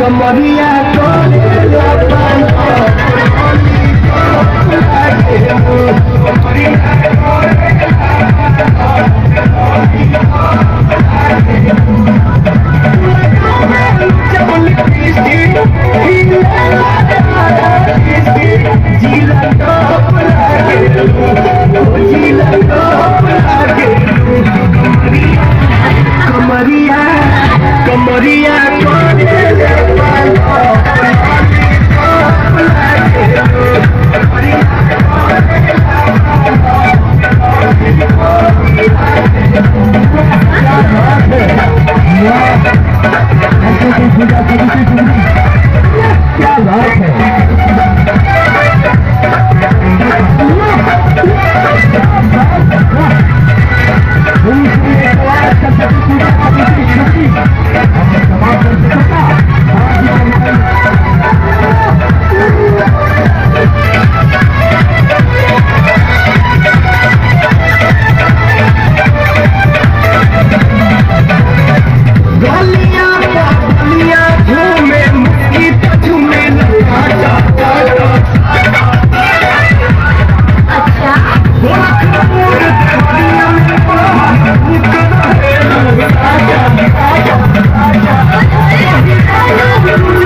कमरिया करे Thank you.